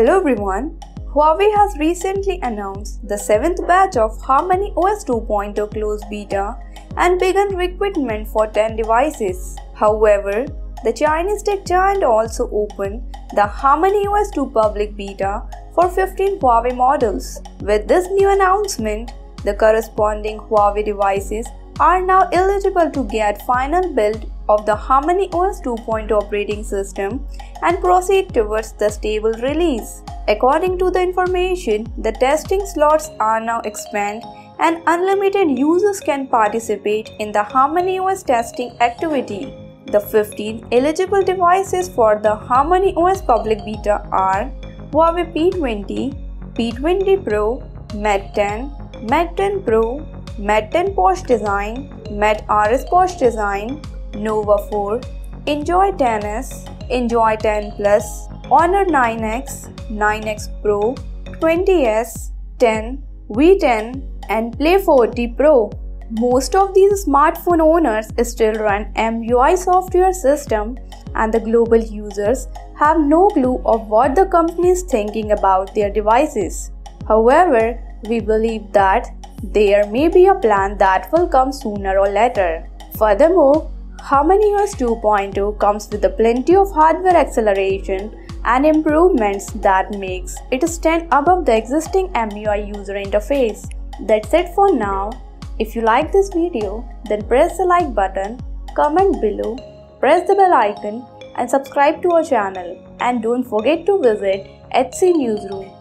Hello everyone. Huawei has recently announced the seventh batch of Harmony OS 2.0 closed beta and begun recruitment for 10 devices. However, the Chinese tech giant also opened the Harmony OS 2 public beta for 15 Huawei models. With this new announcement, the corresponding Huawei devices are now eligible to get final build of the Harmony OS 2.0 operating system and proceed towards the stable release. According to the information, the testing slots are now expanded and unlimited users can participate in the Harmony OS testing activity. The 15 eligible devices for the Harmony OS public beta are Huawei P20, P20 Pro, Mate 10, Mate 10 Pro, Mate 10 Porsche Design, Mate RS Porsche Design, Nova 4, Enjoy 10s, Enjoy 10 Plus, Honor 9X, 9X Pro, 20s, 10, V10 and Play 40 Pro. Most of these smartphone owners still run EMUI software system and the global users have no clue of what the company is thinking about their devices. However, we believe that there may be a plan that will come sooner or later. Furthermore, Harmony OS 2.2 comes with a plenty of hardware acceleration and improvements that makes it stand above the existing EMUI user interface. That's it for now. If you like this video, then press the like button, comment below, press the bell icon and subscribe to our channel. And don't forget to visit HC Newsroom.